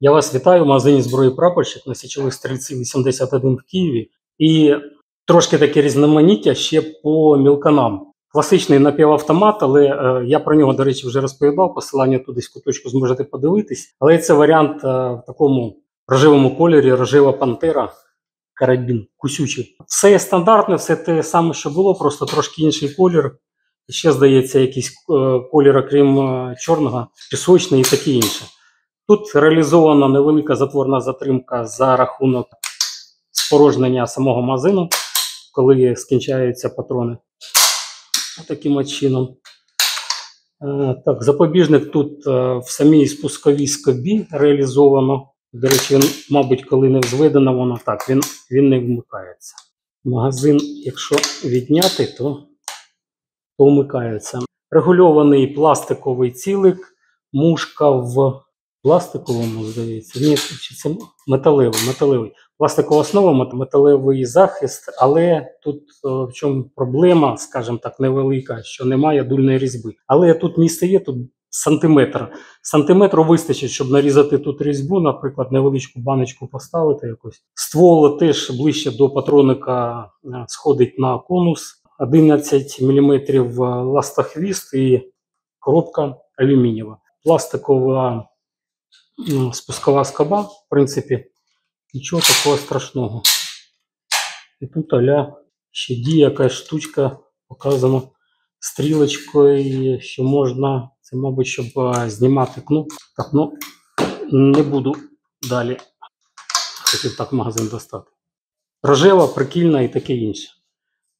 Я вас вітаю в магазині зброї прапорщик на січових стрільців 81 в Києві. І трошки таке різноманіття ще по мілканам. Класичний напівавтомат, але е, я про нього, до речі, вже розповідав. Посилання туди в куточку зможете подивитись. Але це варіант е, в такому рожевому кольорі, рожева пантера, карабін, кусючий. Все стандартне, все те саме, що було, просто трошки інший колір. Ще здається, якийсь е, колір, окрім е, чорного, пісочний і таке інше. Тут реалізована невелика затворна затримка за рахунок спорожнення самого магазину, коли скінчаються патрони. Таким чином. Е, Так, запобіжник тут е, в самій спусковій скобі реалізовано. До речі, він, мабуть, коли не взведено, воно так, він, він не вмикається. Магазин, якщо відняти, то, то вмикається. Регульований пластиковий цілик, мушка в пластиковому, здається. Ні, чи це металевий, металевий. Пластикова основа, металевий захист, але тут е, в чому проблема, скажімо так, невелика, що немає дульної різьби. Але тут місце є, тут сантиметр. Сантиметру вистачить, щоб нарізати тут різьбу, наприклад, невеличку баночку поставити якось. Ствол теж ближче до патроника е, сходить на конус. 11 мм ластохвіст і коробка алюмінієва. Пластикова спускова скоба, в принципі, нічого такого страшного. І тут аля ще діє якась штучка показана стрілочкою, що можна, це, мабуть, щоб знімати кнопку. Так, ну не буду далі. Хотів так магазин достати. Рожева, прикільна і таке інше.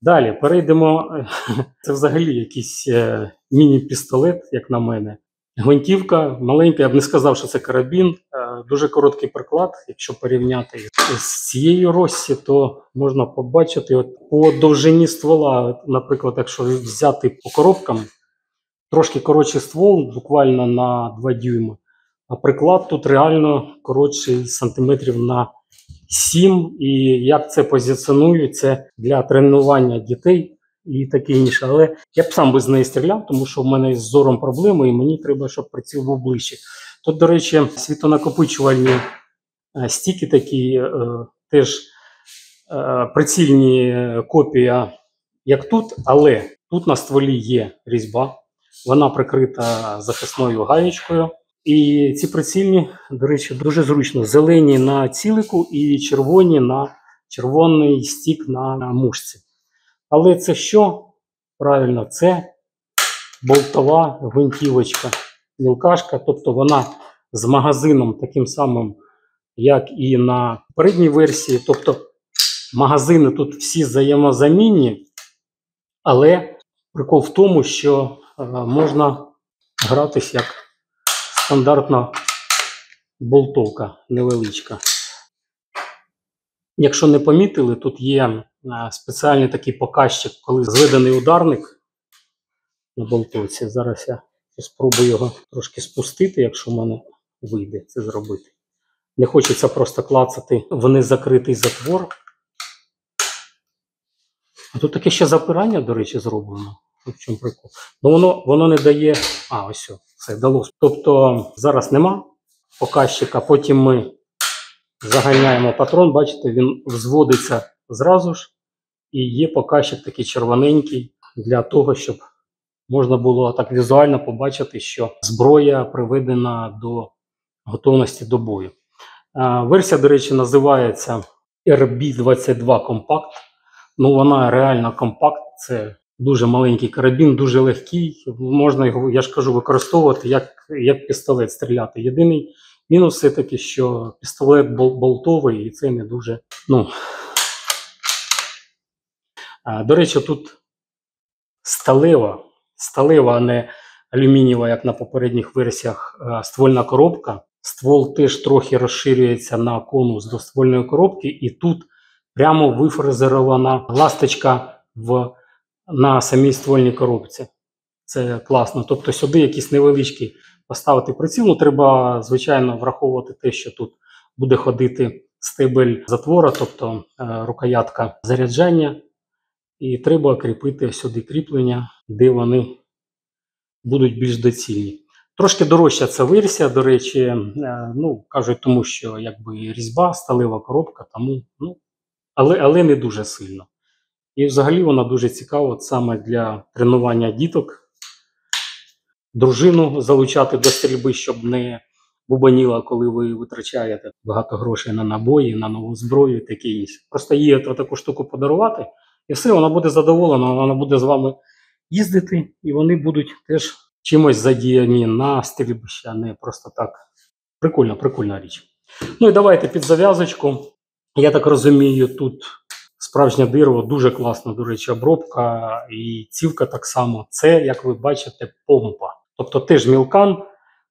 Далі перейдемо. Це взагалі якийсь е, міні-пістолет, як на мене. Гвинтівка маленька, я б не сказав, що це карабін. Е, Дуже короткий приклад. Якщо порівняти з цією Россі, то можна побачити от по довжині ствола, наприклад, якщо взяти по коробкам, трошки коротший ствол, буквально на 2 дюйми. А приклад тут реально коротший сантиметрів на 7. І як це позиціоную, це для тренування дітей і таке інше. Але я б сам би з неї стріляв, тому що в мене з зором проблеми, і мені треба, щоб приціл був ближче. Тут, до речі, світонакопичувальні е, стіки такі, е, теж е, прицільні копія, як тут, але тут на стволі є різьба, вона прикрита захисною гаєчкою. І ці прицільні, до речі, дуже зручно. Зелені на цілику і червоні на червоний стік на мушці. Але це що? Правильно, це болтова гвинтівочка, мілкашка, тобто вона з магазином таким самим, як і на передній версії. Тобто магазини тут всі взаємозамінні, але прикол в тому, що е, можна гратись як стандартна болтовка невеличка. Якщо не помітили, тут є спеціальний такий показчик, коли зведений ударник на болтовці. Зараз я спробую його трошки спустити, якщо в мене вийде це зробити. Не хочеться просто клацати в незакритий затвор. А тут таке ще запирання, до речі, зроблено. В чому прикол? Ну воно, воно не дає. А, ось все, вдалося. Тобто зараз нема показчика, потім ми заганяємо патрон, бачите, він взводиться зразу ж. І є показчик такий червоненький для того, щоб можна було так візуально побачити, що зброя приведена до готовності до бою. Версія, до речі, називається RB22 Compact. Ну, вона реально компакт. Це дуже маленький карабін, дуже легкий. Можна його, я ж кажу, використовувати як, як пістолет стріляти. Єдиний мінус все таки, що пістолет бол- болтовий, і це не дуже. Ну, до речі, тут сталева, сталева, а не алюмінієва, як на попередніх версіях, ствольна коробка. Ствол теж трохи розширюється на конус до ствольної коробки, і тут прямо вифрезерована ласточка в, на самій ствольній коробці. Це класно. Тобто сюди якісь невеличкі поставити приціл. Ну, треба, звичайно, враховувати те, що тут буде ходити стебель затвора, тобто е, рукоятка заряджання. І треба кріпити сюди кріплення, де вони будуть більш доцільні. Трошки дорожча ця версія, до речі, е, ну кажуть, тому що якби різьба, сталева коробка, тому ну, але, але не дуже сильно. І взагалі вона дуже цікава саме для тренування діток. Дружину залучати до стрільби, щоб не бубаніла, коли ви витрачаєте багато грошей на набої, на нову зброю, і таке інше. Просто їй таку штуку подарувати, і все, вона буде задоволена, вона буде з вами їздити, і вони будуть теж чимось задіяні на стрільбище, а не просто так. Прикольна, прикольна річ. Ну і давайте під зав'язочку. Я так розумію, тут справжнє дерево, дуже класна, до речі, обробка і цівка так само. Це, як ви бачите, помпа. Тобто теж мілкан,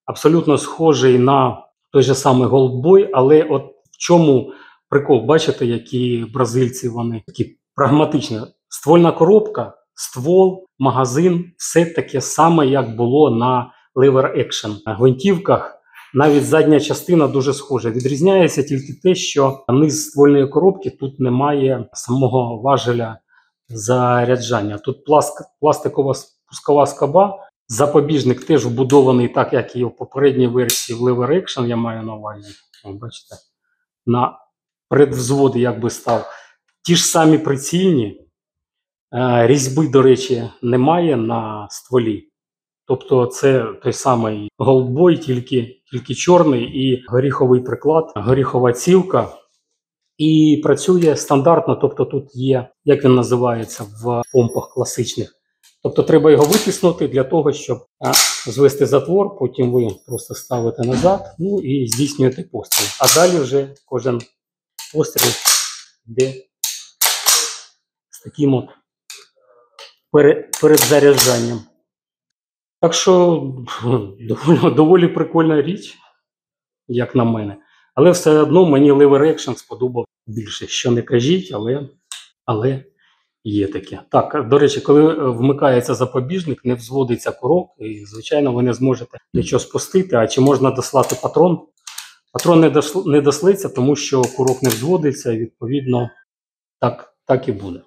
абсолютно схожий на той же самий Goldboy, але от в чому прикол, бачите, які бразильці вони такі прагматичні. Ствольна коробка, ствол, магазин, все таке саме, як було на Lever Action. На гвинтівках навіть задня частина дуже схожа. Відрізняється тільки те, що низ ствольної коробки тут немає самого важеля заряджання. Тут пласт- пластикова спускова скоба. Запобіжник теж вбудований, так як і в попередній версії в Lever Action, я маю на увазі. Бачите, на предвзводи якби став. Ті ж самі прицільні. Е, Різьби, до речі, немає на стволі. Тобто це той самий голдбой, тільки, тільки чорний і горіховий приклад, горіхова цівка. І працює стандартно, тобто тут є, як він називається в помпах класичних. Тобто треба його витиснути для того, щоб а, звести затвор, потім ви просто ставите назад, ну і здійснюєте постріл. А далі вже кожен постріл йде таким от передзаряджанням. Так що доволі, доволі прикольна річ, як на мене. Але все одно мені Lever Action сподобав більше. Що не кажіть, але, але є таке. Так, до речі, коли е, вмикається запобіжник, не взводиться курок, і, звичайно, ви не зможете нічого спустити. А чи можна дослати патрон? Патрон не, дошл- не дослиться, тому що курок не взводиться, і відповідно так, так і буде.